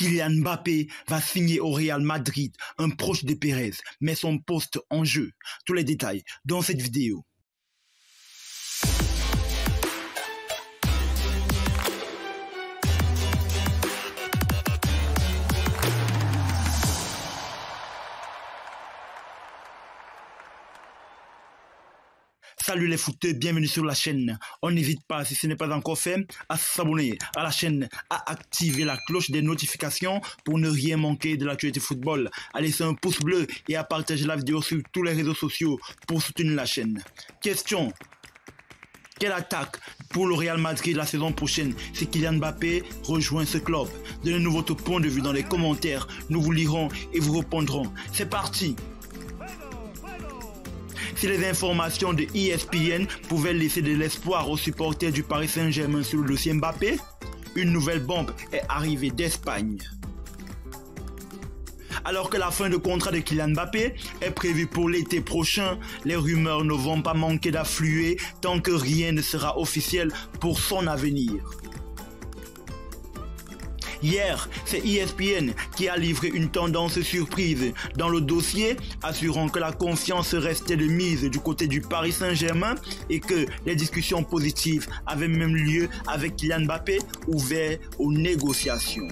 Kylian Mbappé va signer au Real Madrid, un proche de Pérez, met son poste en jeu. Tous les détails dans cette vidéo. Salut les footeux, bienvenue sur la chaîne. On n'hésite pas, si ce n'est pas encore fait, à s'abonner à la chaîne, à activer la cloche des notifications pour ne rien manquer de l'actualité football, à laisser un pouce bleu et à partager la vidéo sur tous les réseaux sociaux pour soutenir la chaîne. Question. Quelle attaque pour le Real Madrid la saison prochaine si Kylian Mbappé rejoint ce club? Donnez-nous votre point de vue dans les commentaires, nous vous lirons et vous répondrons. C'est parti si les informations de ESPN pouvaient laisser de l'espoir aux supporters du Paris Saint-Germain sur le dossier Mbappé, une nouvelle bombe est arrivée d'Espagne. Alors que la fin de contrat de Kylian Mbappé est prévue pour l'été prochain, les rumeurs ne vont pas manquer d'affluer tant que rien ne sera officiel pour son avenir. Hier, c'est ESPN qui a livré une tendance surprise dans le dossier, assurant que la confiance restait de mise du côté du Paris Saint-Germain et que les discussions positives avaient même lieu avec Kylian Mbappé ouvert aux négociations.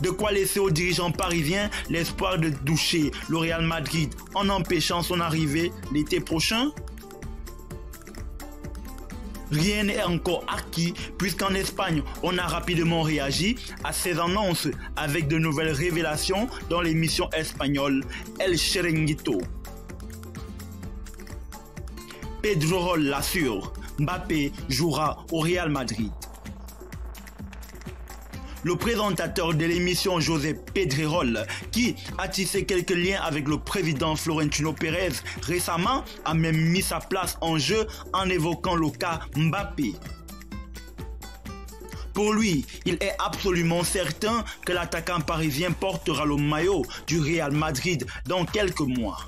De quoi laisser aux dirigeants parisiens l'espoir de doucher le Real Madrid en empêchant son arrivée l'été prochain? Rien n'est encore acquis puisqu'en Espagne, on a rapidement réagi à ces annonces avec de nouvelles révélations dans l'émission espagnole El Chiringuito. Pedro Roll l'assure, Mbappé jouera au Real Madrid. Le présentateur de l'émission José Pedrerol, qui a tissé quelques liens avec le président Florentino Pérez récemment, a même mis sa place en jeu en évoquant le cas Mbappé. Pour lui, il est absolument certain que l'attaquant parisien portera le maillot du Real Madrid dans quelques mois.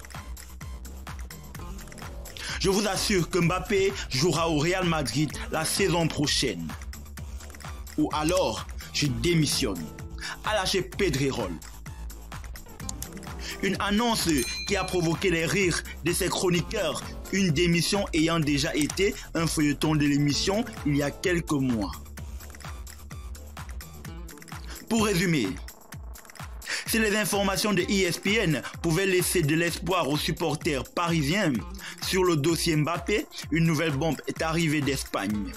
Je vous assure que Mbappé jouera au Real Madrid la saison prochaine. Ou alors, je démissionne. A lâché Pedrerol. Une annonce qui a provoqué les rires de ses chroniqueurs, une démission ayant déjà été un feuilleton de l'émission il y a quelques mois. Pour résumer, si les informations de ESPN pouvaient laisser de l'espoir aux supporters parisiens sur le dossier Mbappé, une nouvelle bombe est arrivée d'Espagne.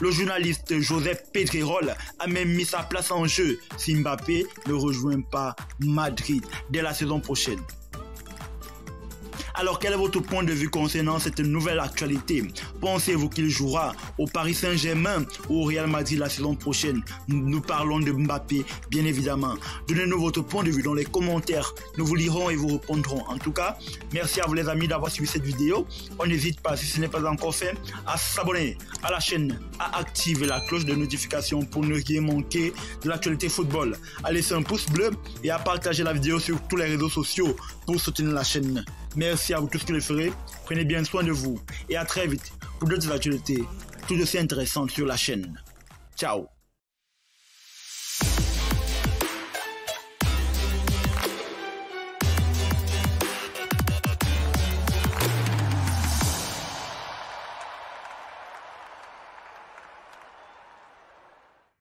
Le journaliste Joseph Pedrerol a même mis sa place en jeu si Mbappé ne rejoint pas Madrid dès la saison prochaine. Alors quel est votre point de vue concernant cette nouvelle actualité? Pensez-vous qu'il jouera au Paris Saint-Germain ou au Real Madrid la saison prochaine? Nous parlons de Mbappé, bien évidemment. Donnez-nous votre point de vue dans les commentaires. Nous vous lirons et vous répondrons. En tout cas, merci à vous les amis d'avoir suivi cette vidéo. On n'hésite pas, si ce n'est pas encore fait, à s'abonner à la chaîne, à activer la cloche de notification pour ne rien manquer de l'actualité football. À laisser un pouce bleu et à partager la vidéo sur tous les réseaux sociaux pour soutenir la chaîne. Merci à vous tous qui le ferez. Prenez bien soin de vous et à très vite pour d'autres actualités tout aussi intéressantes sur la chaîne. Ciao